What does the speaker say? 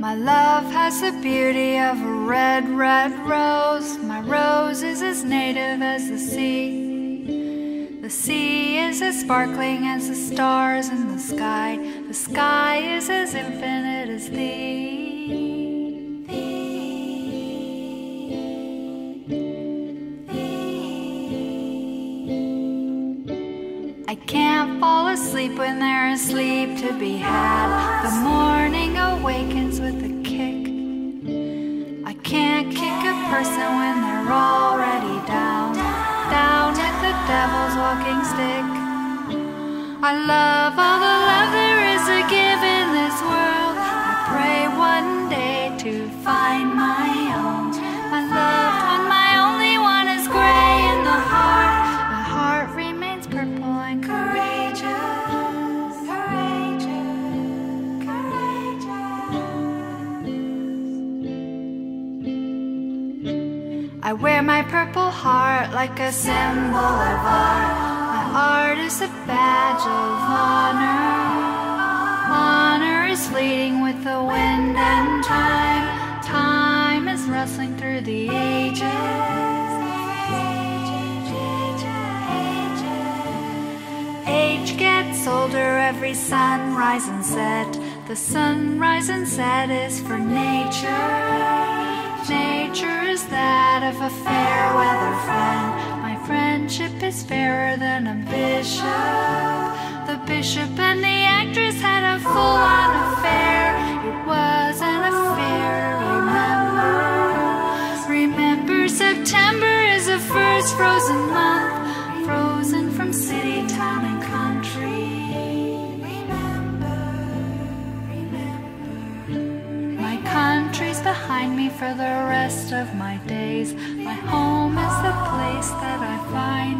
My love has the beauty of a red, red rose. My rose is as native as the sea. The sea is as sparkling as the stars in the sky. The sky is as infinite as thee. I can't fall asleep when there is sleep to be had. The morning awakens with a kick. I can't kick a person when they're already down, down with the devil's walking stick. I love all the love there is to give in this world. I pray one day to find my I wear my purple heart like a symbol of art. My art is a badge of honor. Honor is fleeting with the wind and time. Time is rustling through the ages. Age gets older every sunrise and set. The sunrise and set is for nature. Of a fair weather friend. My friendship is fairer than a bishop. The bishop and the actress had a full on affair. It was an affair, remember. Remember, September is the first frozen month. Frozen from city, town, and country. Behind me for the rest of my days. My home is the place that I find.